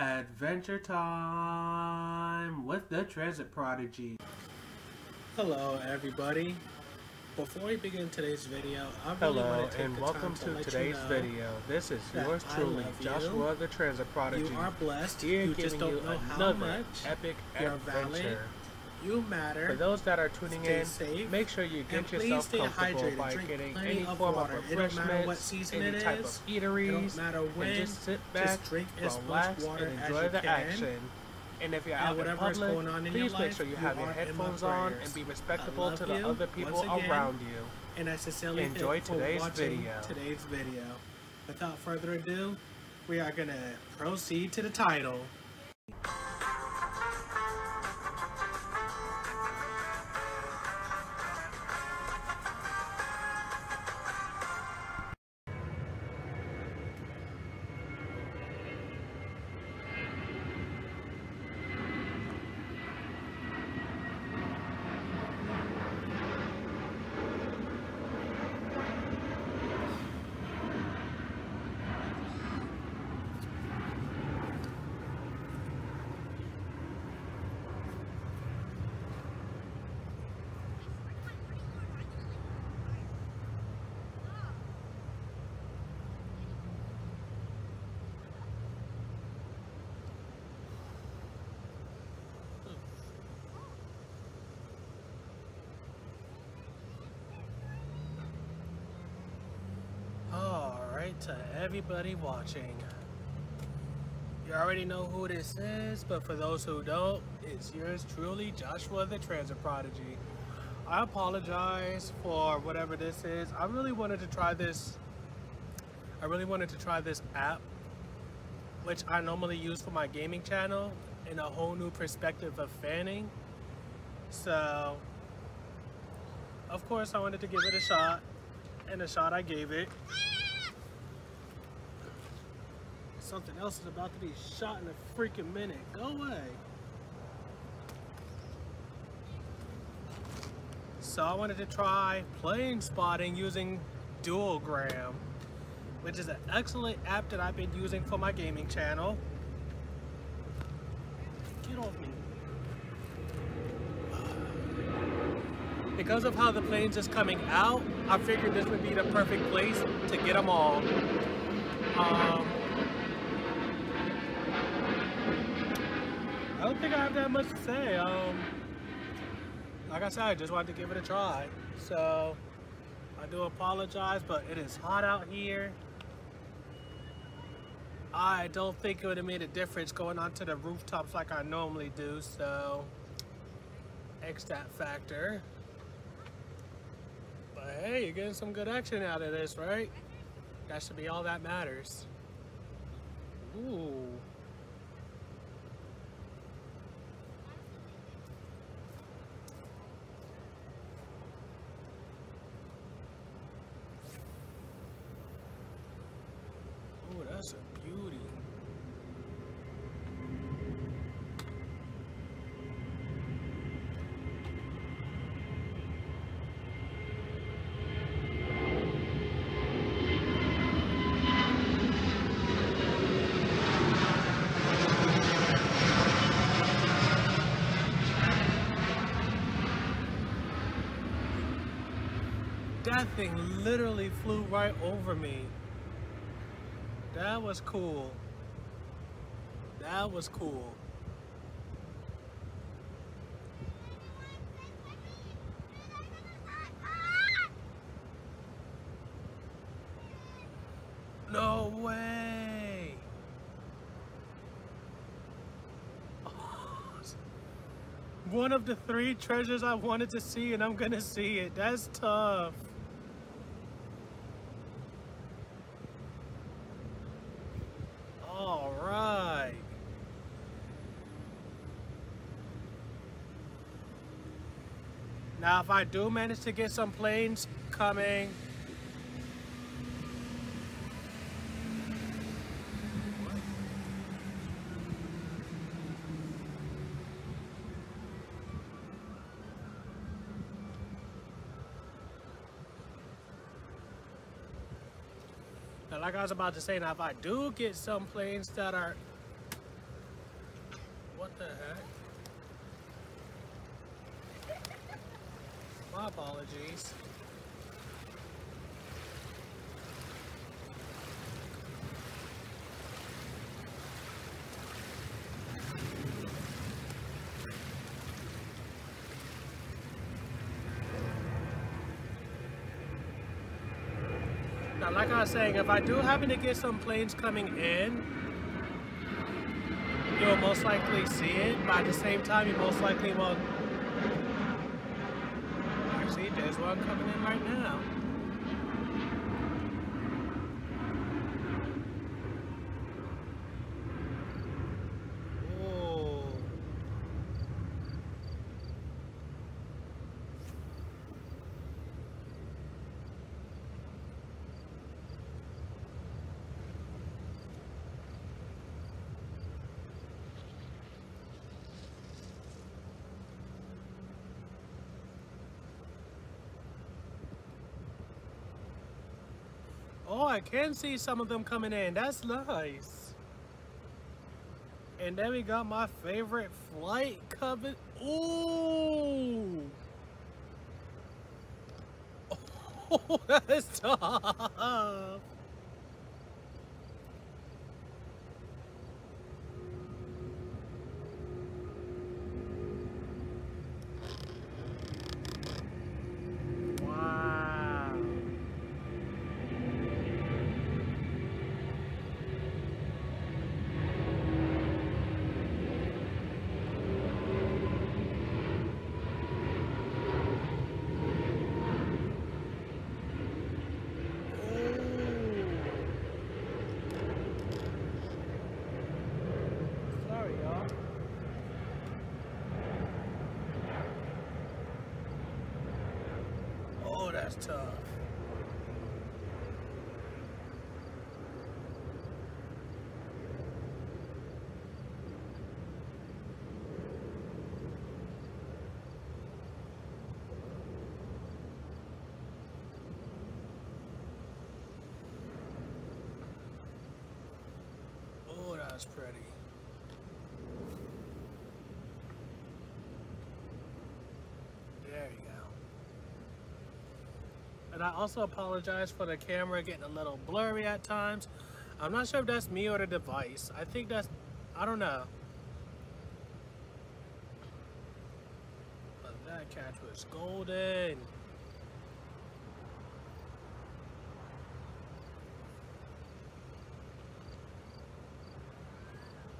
Adventure time with the Transit Prodigy. Hello everybody. Before we begin today's video, I really Hello want to take and the welcome time to, to let today's you know video. This is yours truly, love you. Joshua the Transit Prodigy. You are blessed. Here you giving just don't you know how much. epic You're adventure. valid. You matter. For those that are tuning Stay in, safe, make sure you get yourself comfortable hydrated. by Drink getting any of form water. of It don't matter refreshments, what season any it type is. of It eateries, matter when. and just sit back, Just drink relax, water and enjoy the can. action. And if you're And out in whatever is public, going on in your please make sure you you have your are in my headphones on and be respectful to the you other people again. around you. And I sincerely Enjoy today's video. today's video. Without further ado, we are gonna proceed to the title. Everybody watching. You already know who this is, but for those who don't, it's yours truly, Joshua the Transit Prodigy. I apologize for whatever this is. I really wanted to try this. I really wanted to try this app, which I normally use for my gaming channel, in a whole new perspective of fanning. So, of course, I wanted to give it a shot, and a shot I gave it. Something else is about to be shot in a freaking minute. Go away. So I wanted to try plane spotting using Dualgram, which is an excellent app that I've been using for my gaming channel. Get off me. Because of how the planes is coming out, I figured this would be the perfect place to get them all. Um, I don't think I have that much to say. Um, like I said, I just wanted to give it a try. So, I do apologize, but it is hot out here. I don't think it would have made a difference going onto the rooftops like I normally do, so X that factor. But hey, you're getting some good action out of this, right? That should be all that matters. Ooh. Oh, that's a beauty. That thing literally flew right over me. That was cool. That was cool. No way. One of the three treasures I wanted to see and I'm gonna see it. That's tough. All right. If I do manage to get some planes coming, like I was about to say, now if I do get some planes that are What the heck? My Now, like I was saying, if I do happen to get some planes coming in, you'll most likely see it. But at the same time, you most likely won't. There's coming in right now. Ooh. Oh, I can see some of them coming in. That's nice. And then we got my favorite flight coming. Ooh. Oh, that's tough. Wow. Sorry, y'all. Oh, that's tough. Oh, that's pretty. There you go. And I also apologize for the camera getting a little blurry at times. I'm not sure if that's me or the device. I think that's, I don't know. But that catch was golden.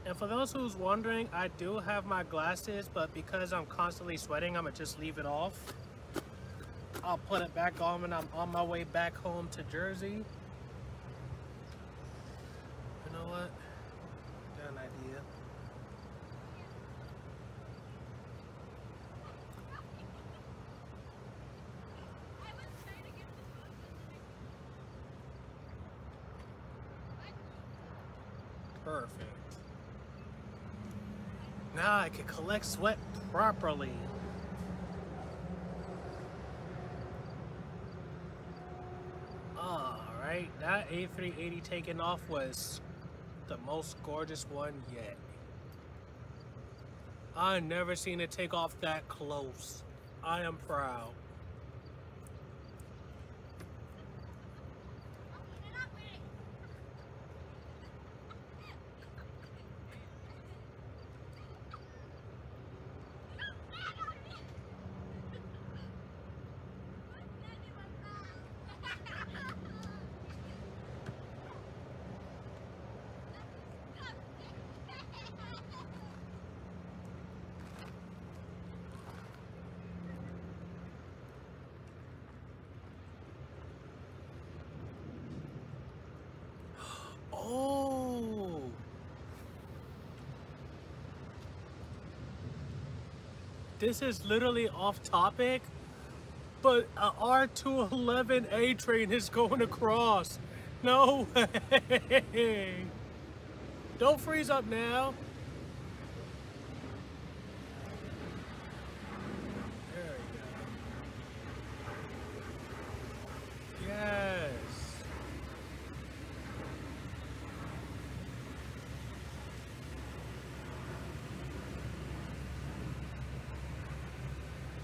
And for those who's wondering, I do have my glasses, but because I'm constantly sweating, I'm gonna just leave it off. I'll put it back on when I'm on my way back home to Jersey. You know what? Got an idea. Perfect. Now I can collect sweat properly. Alright, that A380 taking off was the most gorgeous one yet. I never seen it take off that close. I am proud. Oh. This is literally off topic, but a R211A train is going across. No way. Don't freeze up now. There we go. Yes.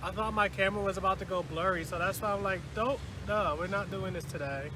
I thought my camera was about to go blurry, so that's why I'm like, don't, no, we're not doing this today.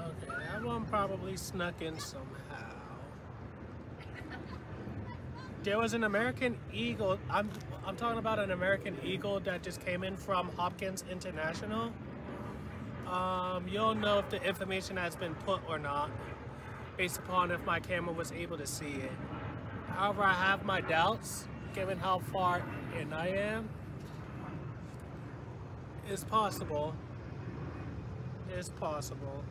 Okay, that one probably snuck in somehow. There was an American Eagle. I'm I'm talking about an American Eagle that just came in from Hopkins International. Um, you'll know if the information has been put or not, based upon if my camera was able to see it. However, I have my doubts, given how far in I am. It's possible. It's possible.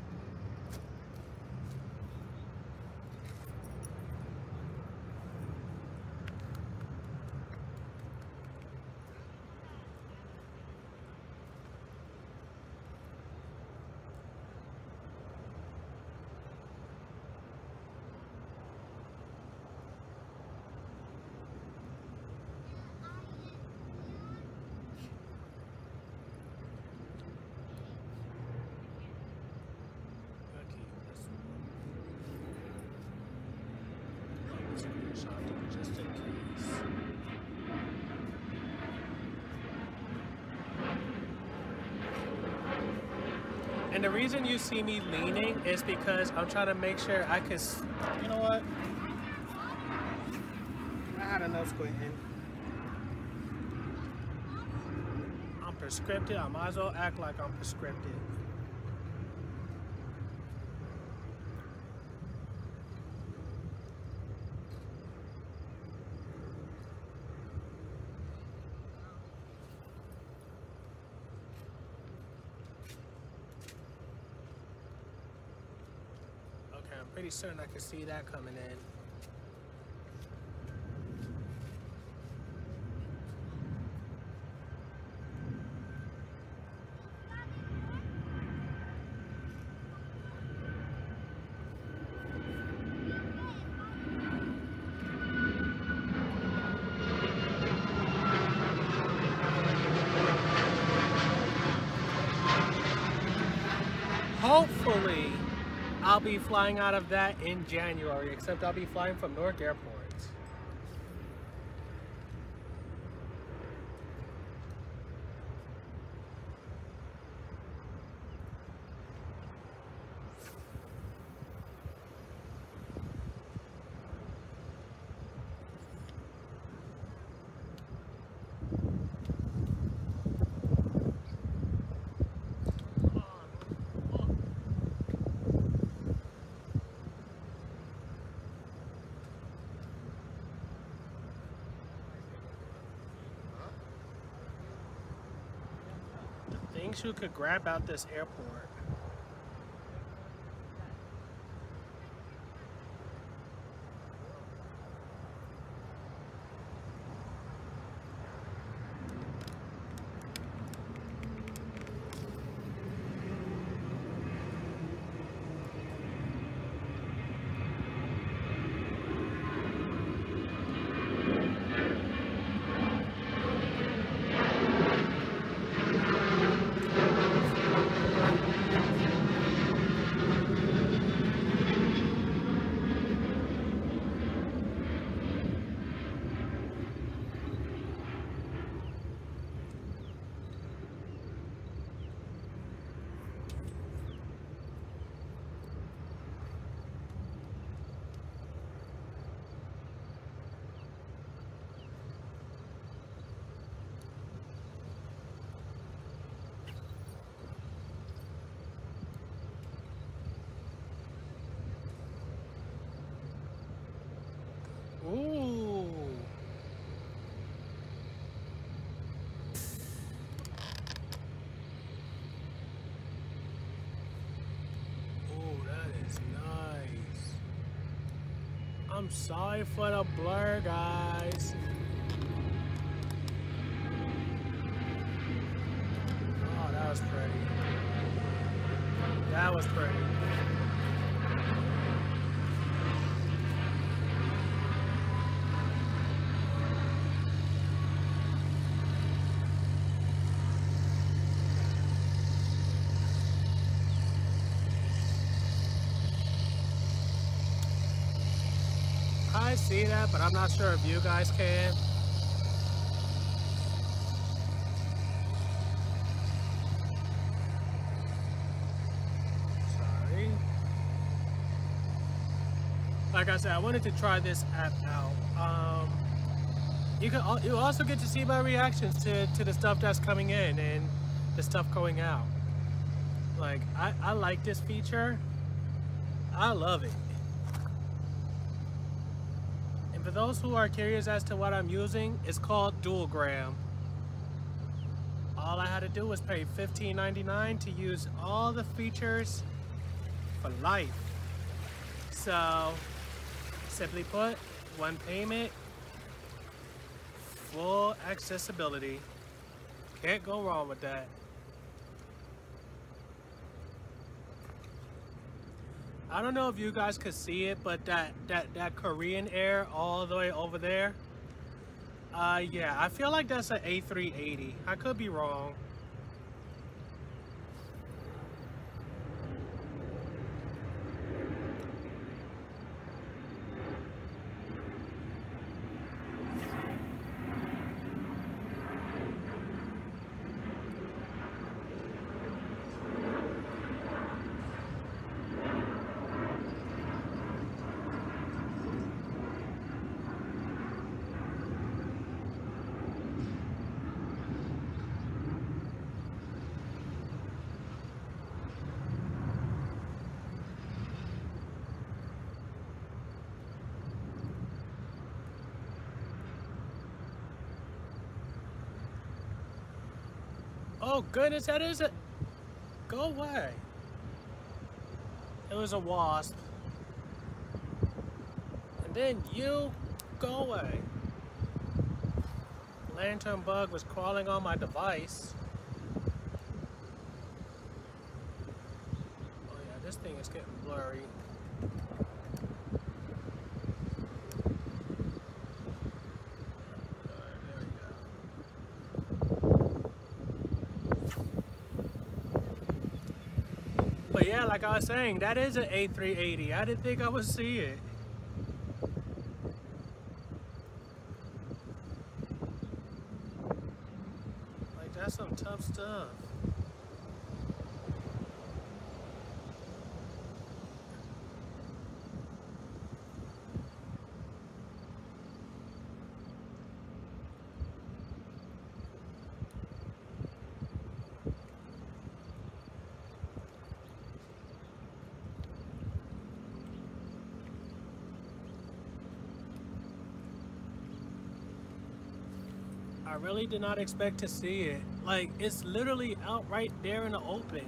Okay, this one. Screenshot it just in case. And the reason you see me leaning is because I'm trying to make sure I can. You know what? I had enough squinting. I'm prescripted. I might as well act like I'm prescripted. Okay, I'm pretty certain I can see that coming in. Hopefully, I'll be flying out of that in January, except I'll be flying from Newark Airport. You could grab out this airport. Sorry for the blur, guys. Oh, that was pretty. That was pretty. I see that, but I'm not sure if you guys can. Sorry. Like I said, I wanted to try this app out. Um, you can you also get to see my reactions to, to the stuff that's coming in and the stuff going out. Like I, I like this feature. I love it. And for those who are curious as to what I'm using, it's called Dualgram. All I had to do was pay $15.99 to use all the features for life. So, simply put, one payment, full accessibility. Can't go wrong with that. I don't know if you guys could see it, but that that that Korean Air all the way over there. Uh, yeah, I feel like that's an A380. I could be wrong. Oh goodness, that is it. Go away. It was a wasp. And then you go away. Lantern bug was crawling on my device. Oh yeah, this thing is getting blurry. Alright, there we go. But yeah, like I was saying, that is an A380. I didn't think I would see it. Like that's some tough stuff. I really did not expect to see it. Like, it's literally out right there in the open.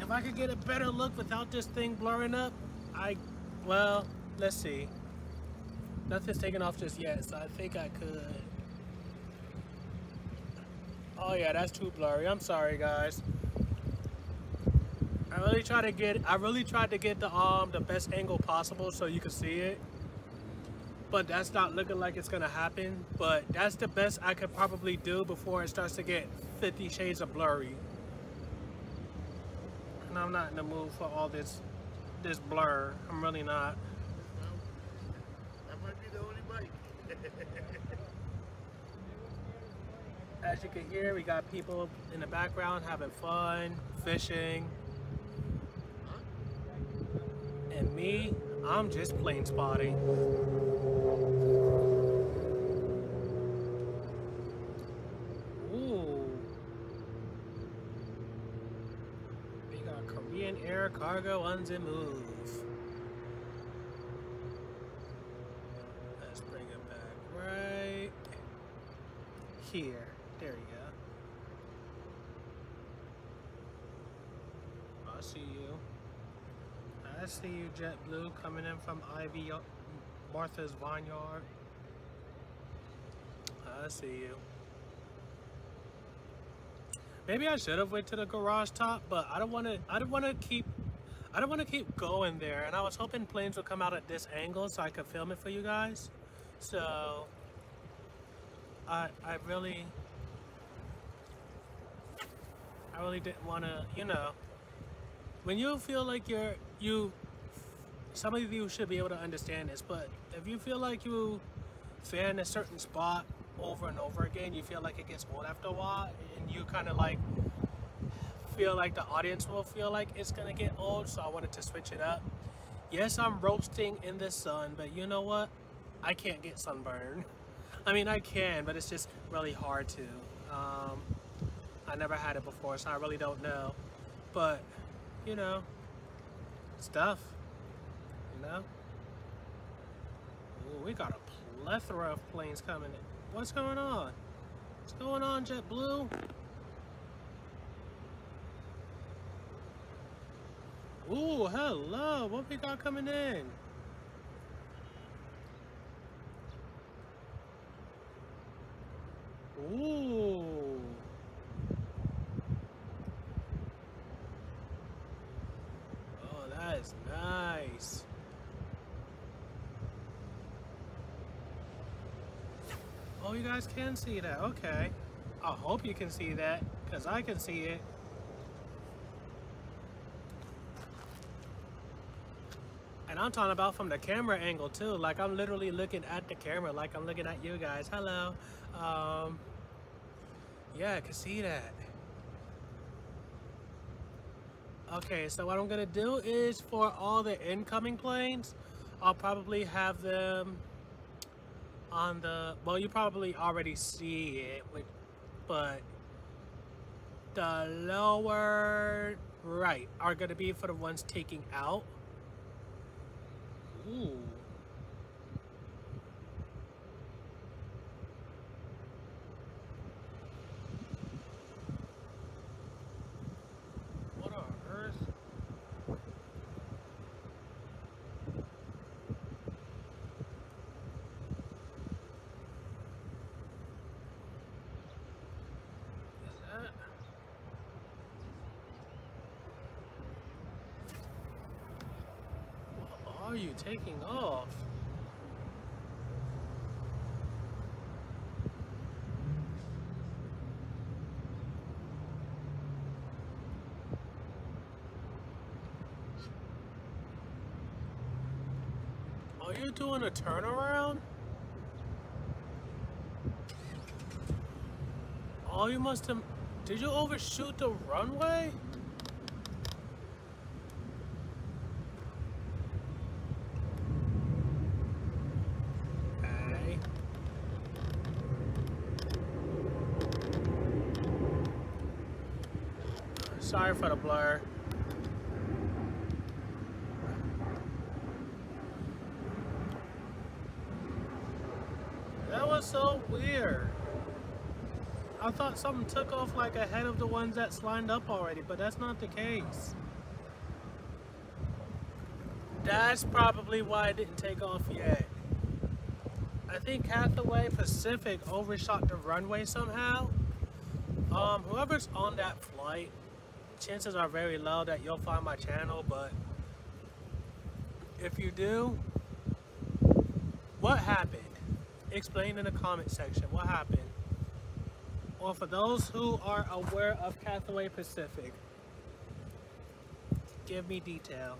If I could get a better look without this thing blurring up, I, well, let's see. Nothing's taken off just yet, so I think I could. Oh yeah, that's too blurry. I'm sorry, guys. I really tried to get, I really tried to get the um the best angle possible so you could see it but that's not looking like it's gonna happen. But that's the best I could probably do before it starts to get 50 shades of blurry. And I'm not in the mood for all this this blur. I'm really not. That might be the only bike. As you can hear, we got people in the background having fun, fishing. And me, I'm just plane spotting. Ooh. We got Korean Air Cargo on the move. Let's bring it back right here. There you go. I see you. I see you, JetBlue, coming in from Ivy Martha's Vineyard. I see you. Maybe I should have went to the garage top, but I don't want to. I don't want to keep. I don't want to keep going there. And I was hoping planes would come out at this angle so I could film it for you guys. So I I really I really didn't want to. You know, when you feel like you're you. Some of you should be able to understand this, but if you feel like you fan a certain spot over and over again, you feel like it gets old after a while, and you kind of like feel like the audience will feel like it's gonna get old. So I wanted to switch it up. Yes, I'm roasting in the sun, but you know what? I can't get sunburned. I mean, I can, but it's just really hard to. Um, I never had it before, so I really don't know. But you know, stuff. You know. Ooh, we got a plethora of planes coming in. What's going on? What's going on, JetBlue? Ooh, hello. What we got coming in? Ooh. Oh, that is nice. Oh, you guys can see that. Okay. I hope you can see that, because I can see it. And I'm talking about from the camera angle too. Like I'm literally looking at the camera like I'm looking at you guys. Hello. Um, yeah, I can see that. Okay, so what I'm gonna do is for all the incoming planes, I'll probably have them on the, well, you probably already see it, but the lower right are gonna be for the ones taking out. Ooh. What on earth? Is that? What are you taking off? Are you doing a turnaround? Oh, you must have. Did you overshoot the runway? Hey. Sorry for the blur. That was so weird. I thought something took off like ahead of the ones that's lined up already, but that's not the case. That's probably why it didn't take off yet. I think Cathay Pacific overshot the runway somehow. Um, whoever's on that flight, chances are very low that you'll find my channel, but if you do, what happened? Explain in the comment section what happened. Or for those who are aware of Cathay Pacific, give me detail.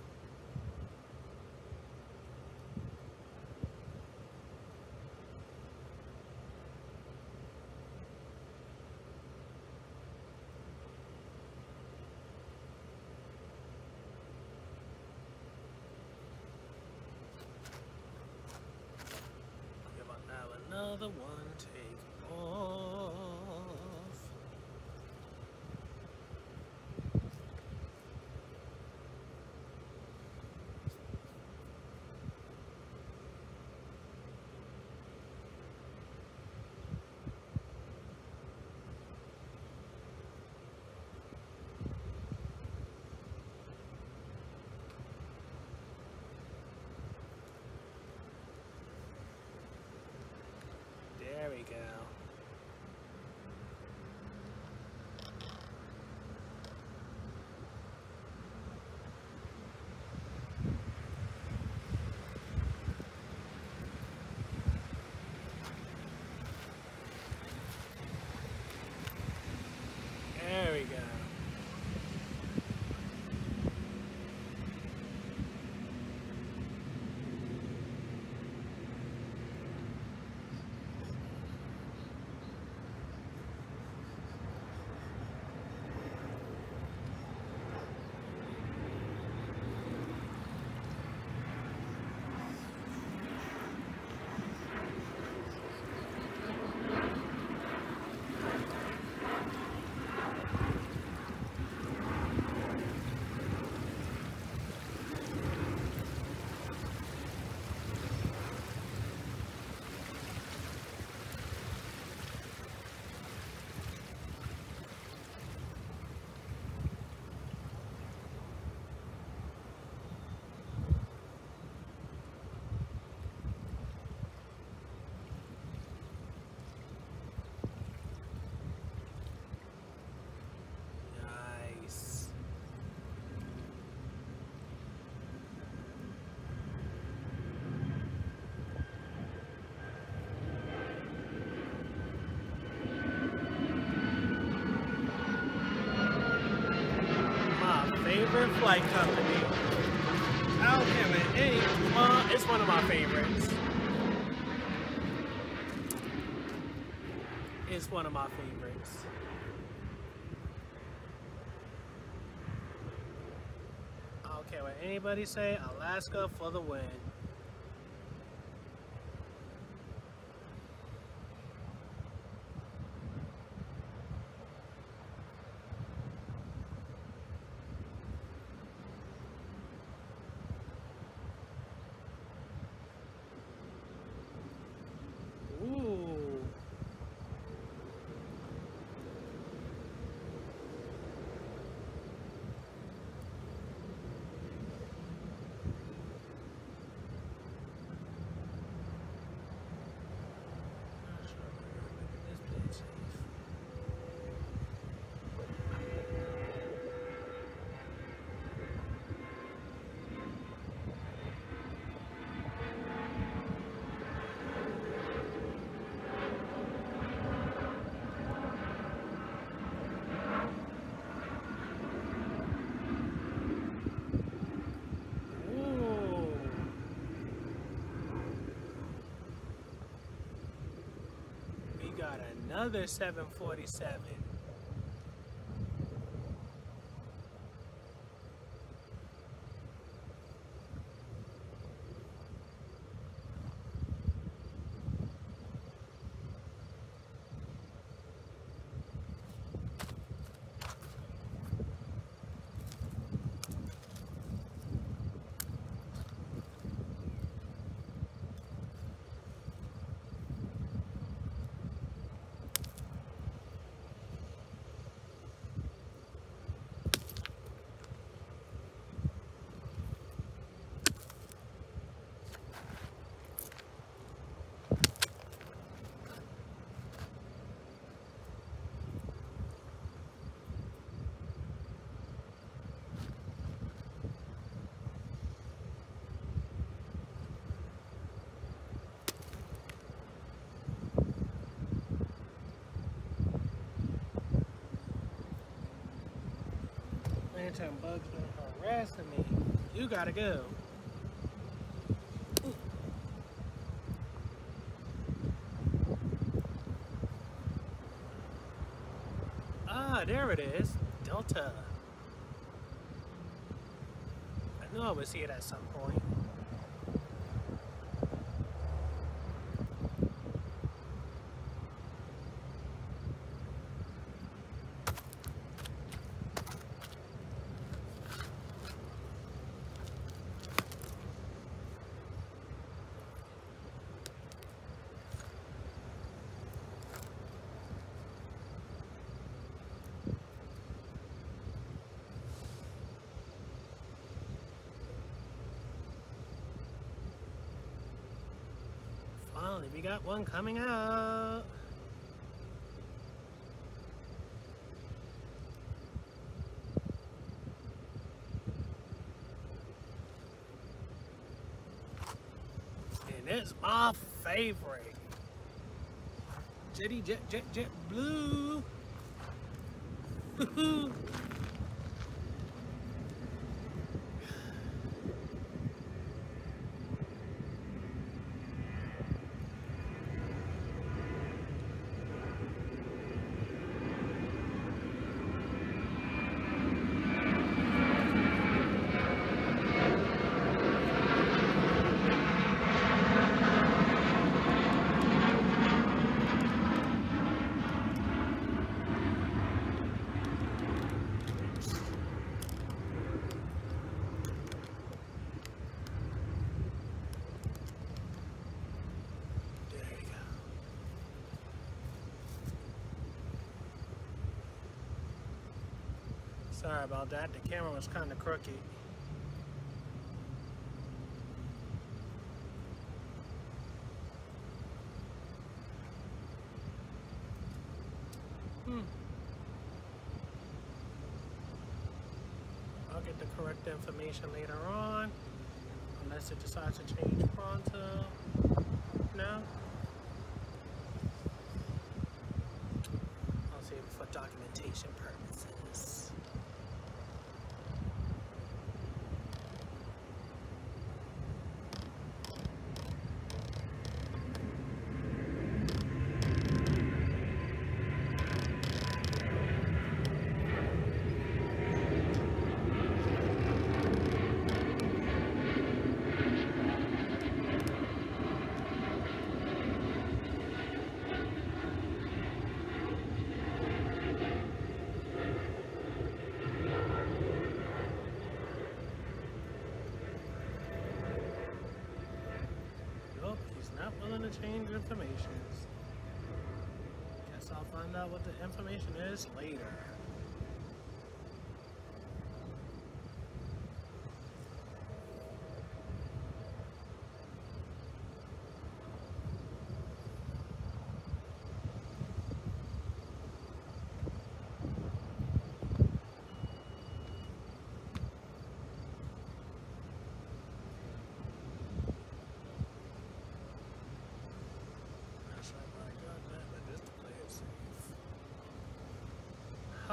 Flight company. I don't care what any. Well, it's one of my favorites. It's one of my favorites. I don't care what anybody say. Alaska for the win. Ooh. Not sure where this place is. Ooh. We got another 747. Lantern bug's been me. You gotta go. Ah, there it is. Delta. I knew I would see it at some point. We got one coming out. And it's my favorite. Jetty Jet Jet Jet Blue. Woohoo. There you go. Sorry about that. The camera was kind of crooked. Hmm. I'll get the correct information later on. Unless it decides to change pronto. No? I'll save it for documentation purposes. Information. Guess I'll find out what the information is later.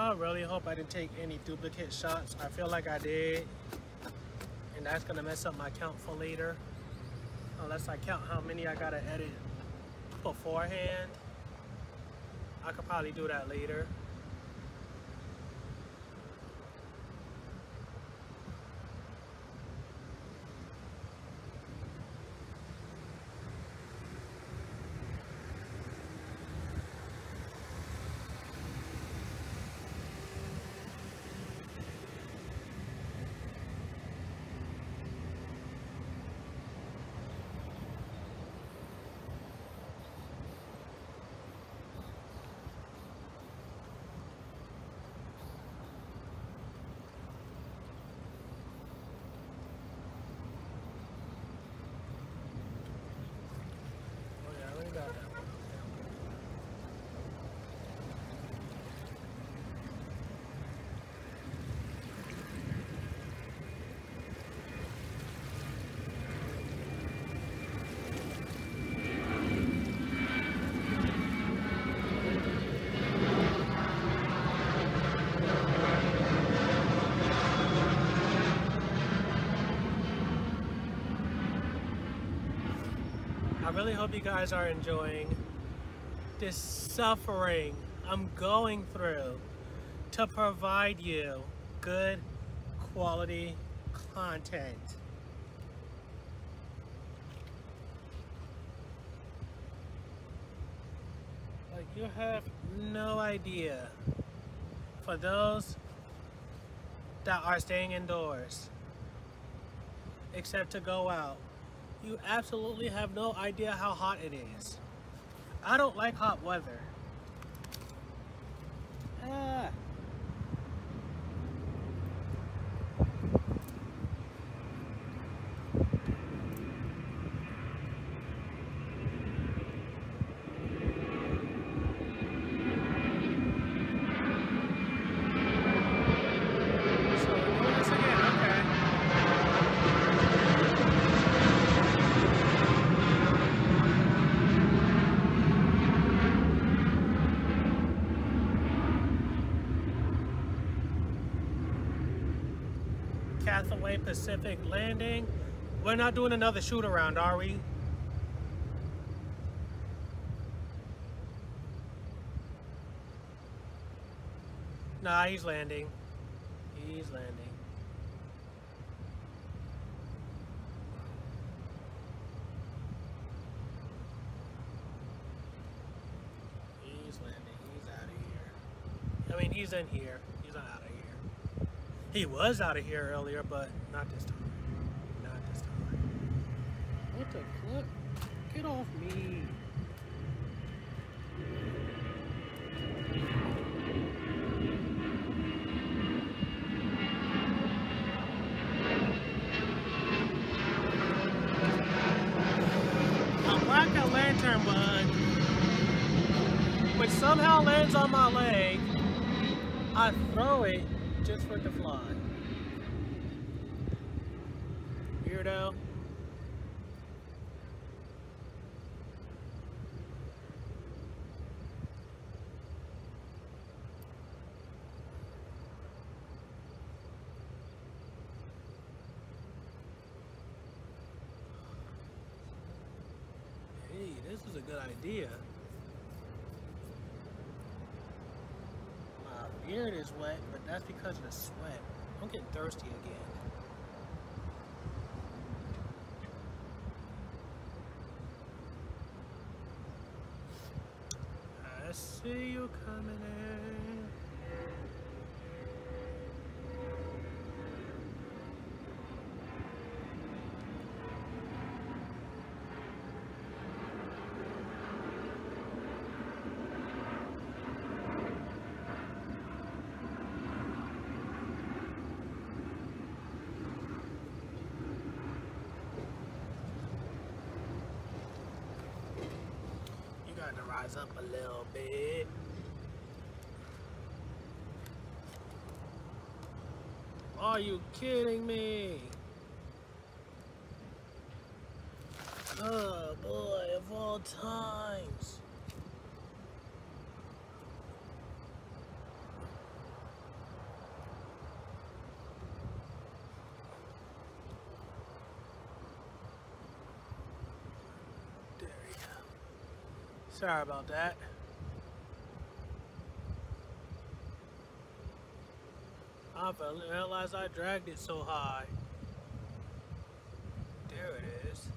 I really hope I didn't take any duplicate shots. I feel like I did. And that's gonna mess up my count for later. Unless I count how many I gotta edit beforehand. I could probably do that later. Oh yeah, I already got that one. I really hope you guys are enjoying this suffering I'm going through to provide you good quality content. Like you have no idea for those that are staying indoors except to go out you absolutely have no idea how hot it is. I don't like hot weather. Ah. So we're doing this again, okay. Cathay Pacific Landing. We're not doing another shoot around, are we? Nah, he's landing. He's landing. He's landing. He's out of here. I mean, he's in here. He's not out of here. He was out of here earlier, but not this time. Not this time. What the fuck? Get off me. A black lantern bug, which somehow lands on my leg, I throw it just for the to fly. Weirdo. Hey, this is a good idea. My beard is wet, but that's because of the sweat. I'm getting thirsty again. I see you coming in. Rise up a little bit. Are you kidding me? Oh boy, of all times. There we go. Sorry about that. I realized I dragged it so high. There it is.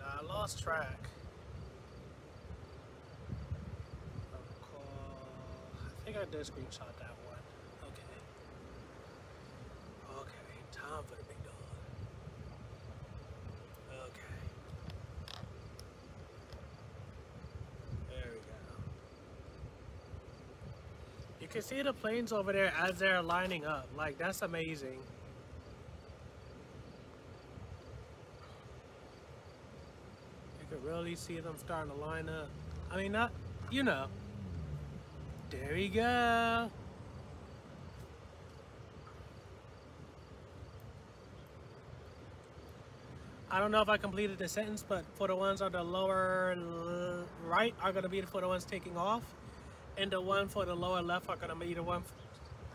Now I lost track. I think I did screenshot that one. Okay. Okay, time for the big dog. Okay. There we go. You can see the planes over there as they're lining up. Like, that's amazing. You can really see them starting to line up. I mean, not, you know. There we go. I don't know if I completed the sentence, but for the ones on the lower right are going to be for the ones taking off, and the one for the lower left are to be the one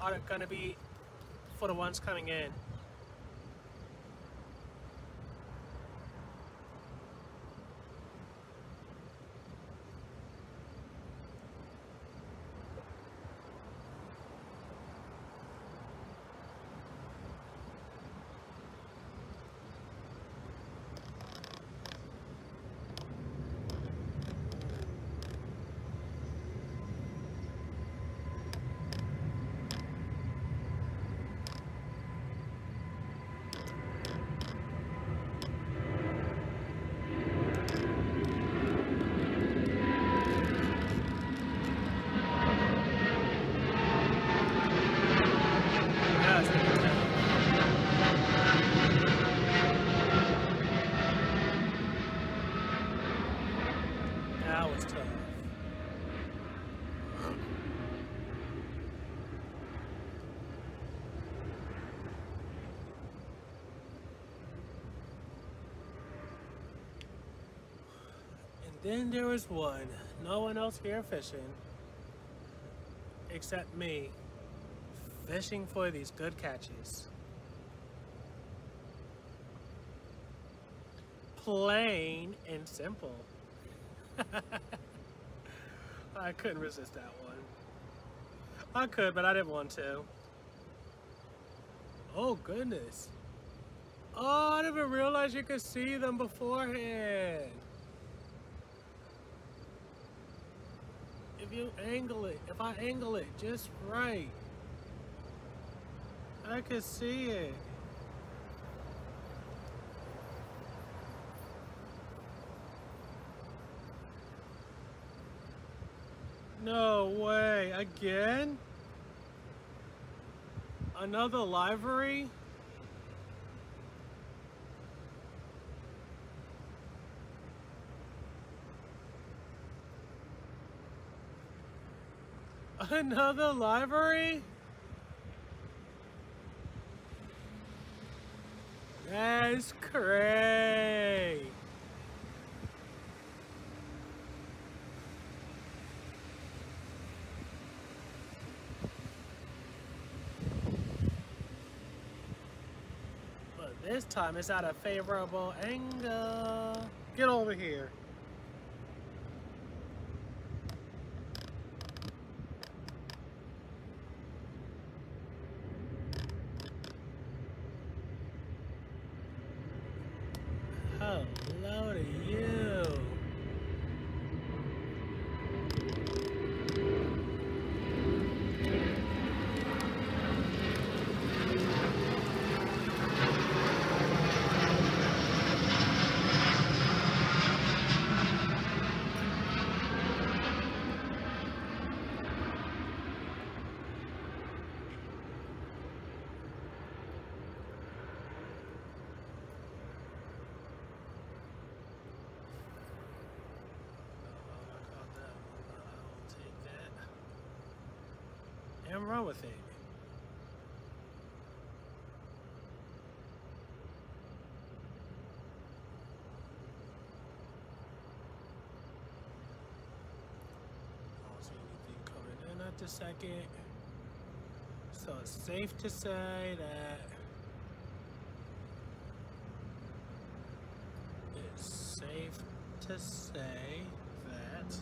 are to be for the ones coming in. Yeah, it's gonna be tough. That was tough. And then there was one. No one else here fishing. Except me. Fishing for these good catches. Plain and simple. I couldn't resist that one. I could, but I didn't want to. Oh, goodness. Oh, I didn't even realize you could see them beforehand. Angle it, if I angle it just right, I could see it. No way. Again? Another livery? Another library? That's crazy. But this time it's at a favorable angle. Get over here. Hello to you. nothing wrong with it. The second. So it's safe to say that it's safe to say that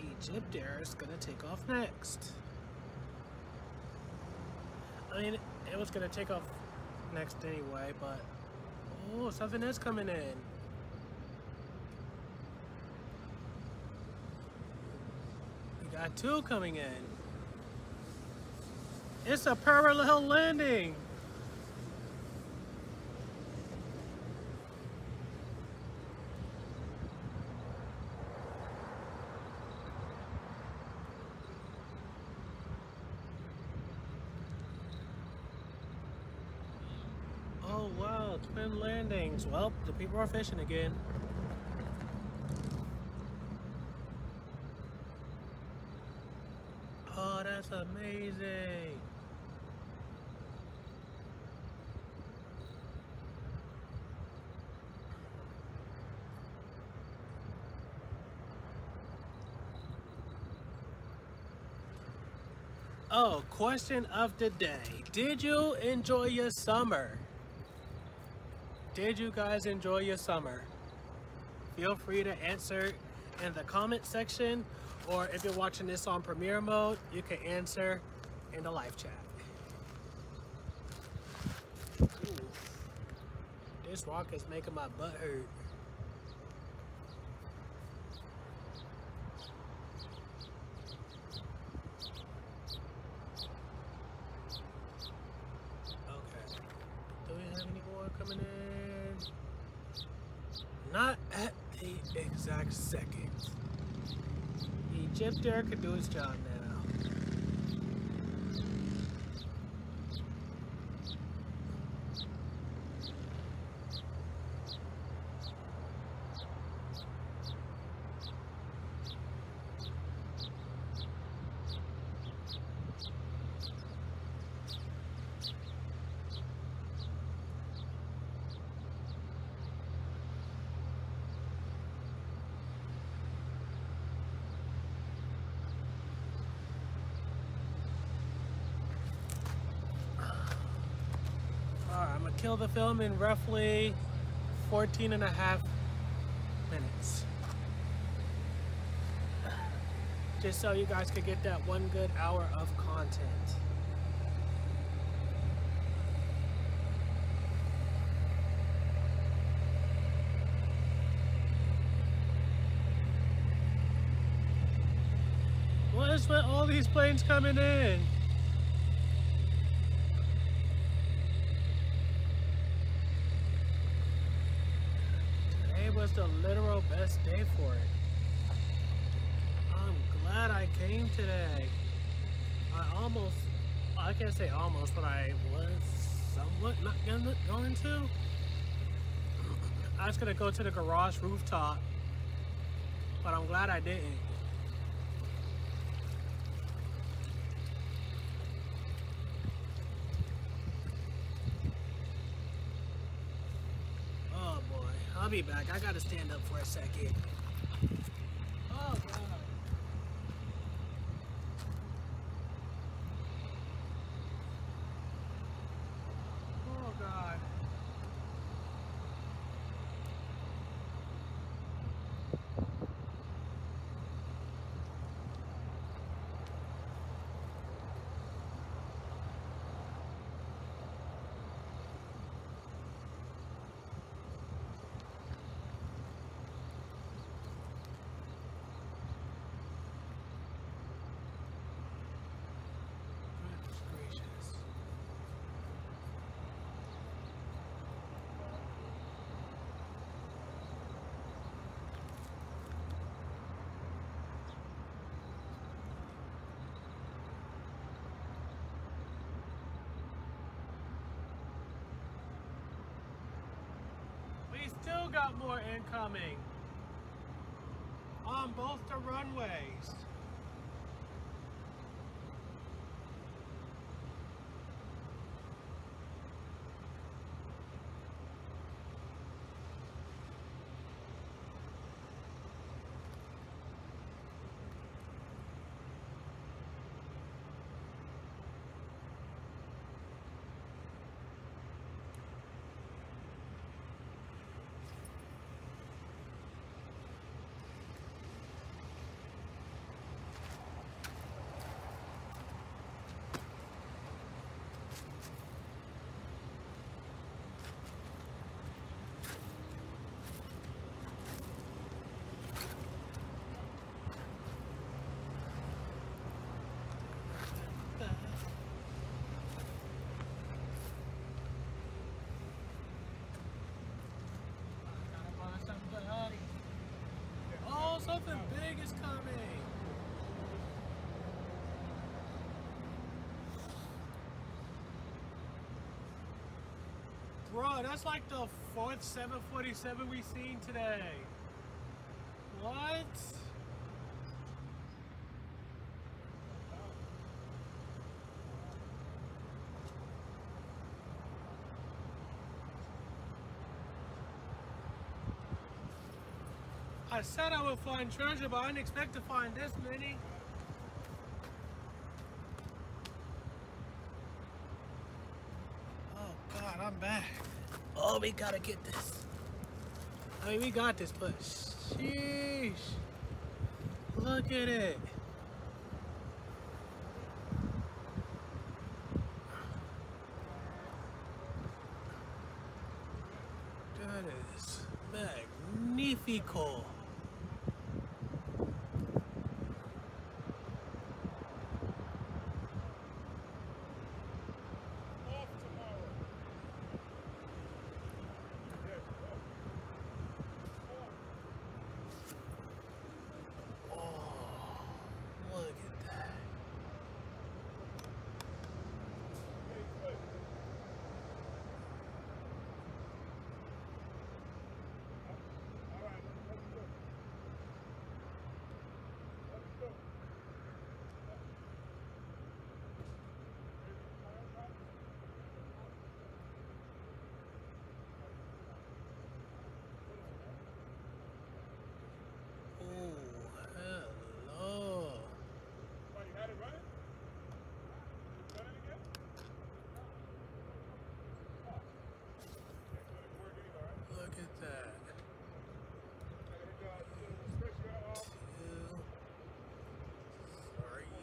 EgyptAir is gonna take off next. I mean, it was gonna take off next anyway, but oh, something is coming in. We got two coming in. It's a parallel landing. Oh landings. Well, the people are fishing again. Oh, that's amazing. Oh, question of the day. Did you enjoy your summer? Did you guys enjoy your summer? Feel free to answer in the comment section, or if you're watching this on premiere mode, you can answer in the live chat. Ooh. This rock is making my butt hurt. Okay. Do we have any more coming in? Not at the exact second. EgyptAir could do its job now. Alright, I'm gonna kill the film in roughly 14 and a half minutes. Just so you guys could get that one good hour of content. What is with all these planes coming in? Today was the literal best day for it. I'm came today. I almost, I can't say almost, but I was somewhat not gonna, going to. I was gonna go to the garage rooftop, but I'm glad I didn't. Oh boy, I'll be back. I gotta stand up for a second. Oh god. Oh god. Goodness gracious. We still got more incoming on both the runways. Bro, that's like the fourth 747 we've seen today. What? I said I would find treasure, but I didn't expect to find this many. Oh God, I'm back. Oh, we gotta get this. I mean, we got this, but sheesh. Look at it. That is magnifico. Oh, look at that. Oh, hello. Look at that. Two, three.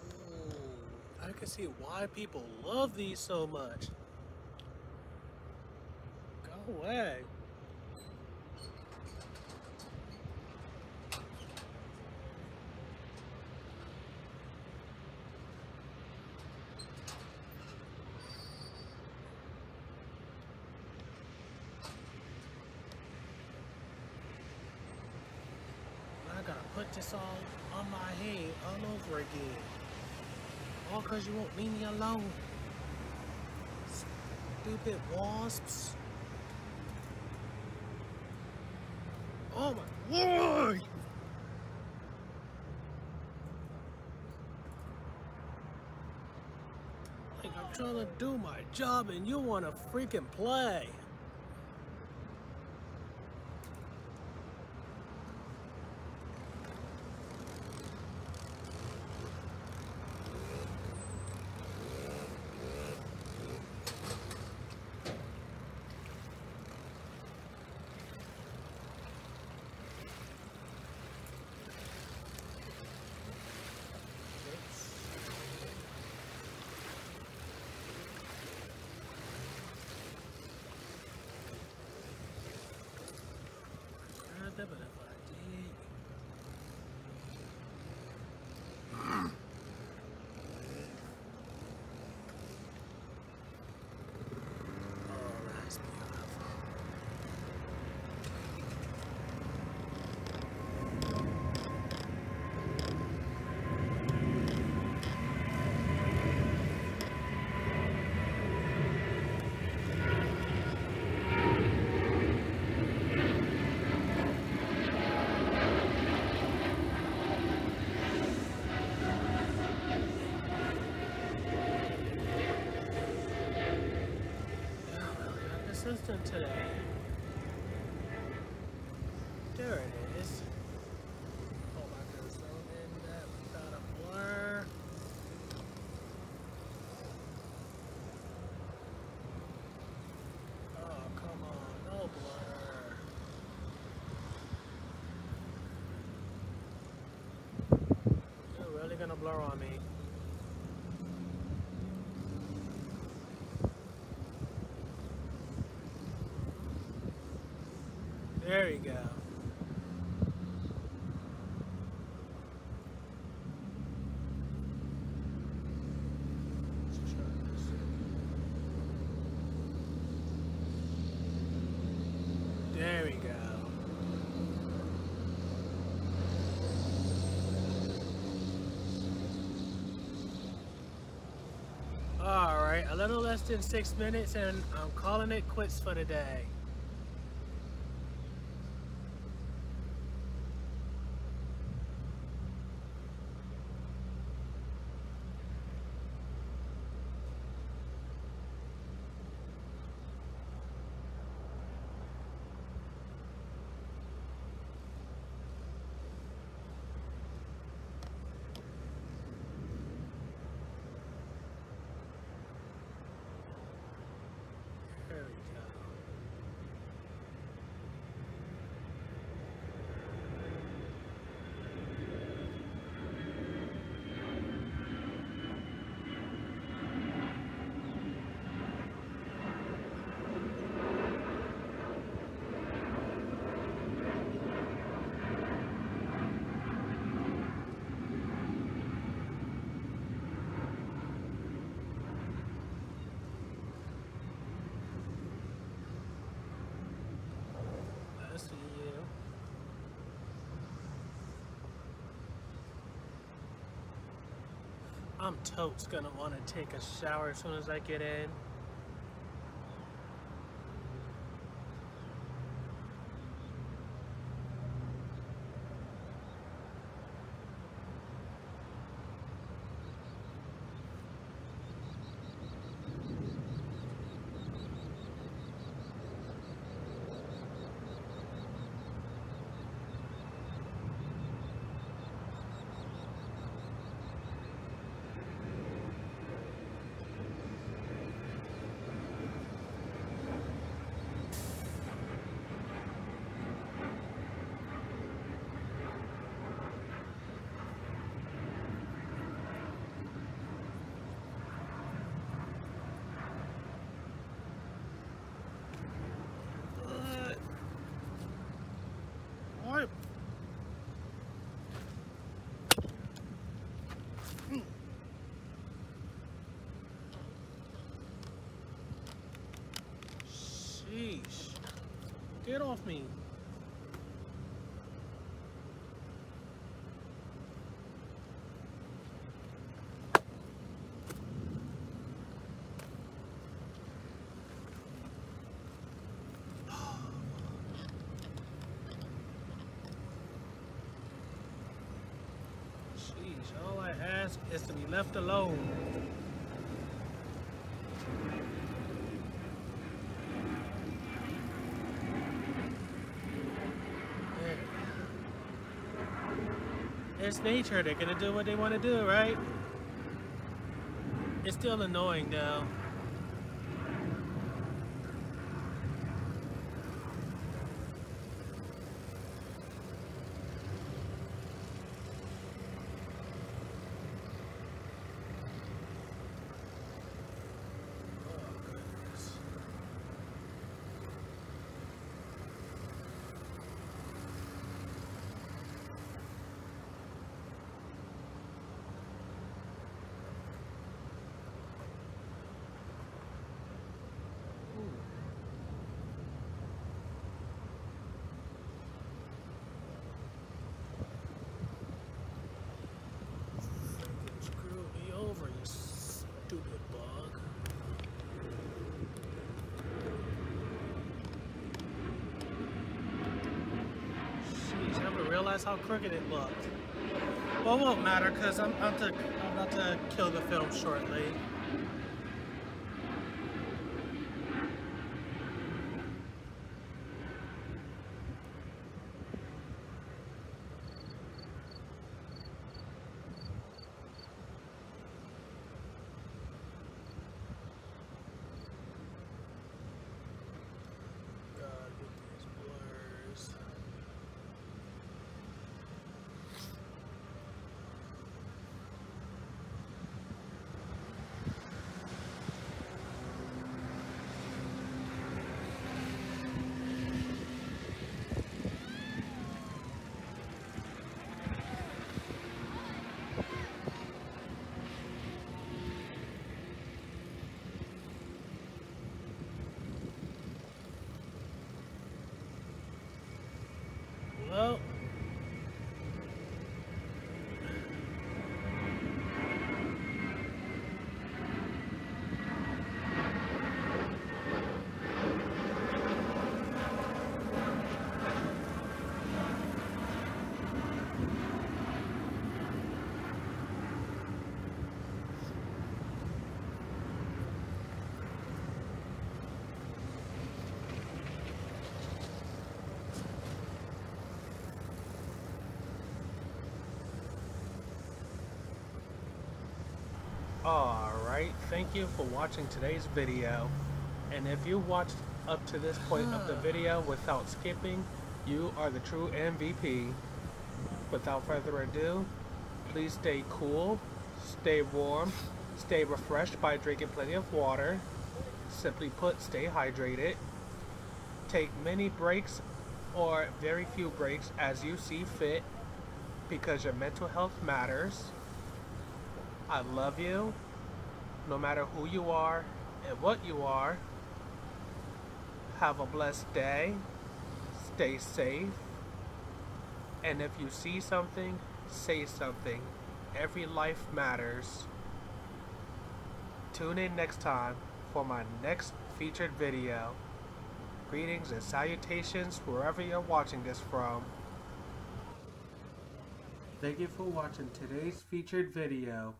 Ooh, I can see why people love these so much. Go away. I gotta put this all on my head all over again. All cause you won't leave me alone. Stupid wasps. Oh my lord! Like I'm trying to do my job and you wanna freaking play. Grab that, but if I dig. Oh, that's beautiful. Yeah, I'm really inconsistent today. There it is. Oh my goodness, in that without a blur. Oh, come on, no blur. You're really gonna blur on me. There go. There we go. Alright, a little less than six minutes and I'm calling it quits for the day. There we go. I see you. I'm totes gonna want to take a shower as soon as I get in. What? What? Sheesh. Get off me. Sheesh, all I ask is to be left alone. It's nature, they're gonna do what they wanna do, right? It's still annoying though. Oh, goodness. Freaking screw me over, you stupid bug. Jeez, I how crooked it looked. Well, it won't matter because I'm, I'm, I'm about to kill the film shortly. God, get these blurs. Well, Alright, thank you for watching today's video. And if you watched up to this point of the video without skipping, you are the true MVP. Without further ado, please stay cool, stay warm, stay refreshed by drinking plenty of water. Simply put, stay hydrated. Take many breaks or very few breaks as you see fit because your mental health matters. I love you, no matter who you are and what you are. Have a blessed day. Stay safe. And if you see something, say something. Every life matters. Tune in next time for my next featured video. Greetings and salutations wherever you're watching this from. Thank you for watching today's featured video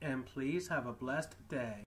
and please have a blessed day.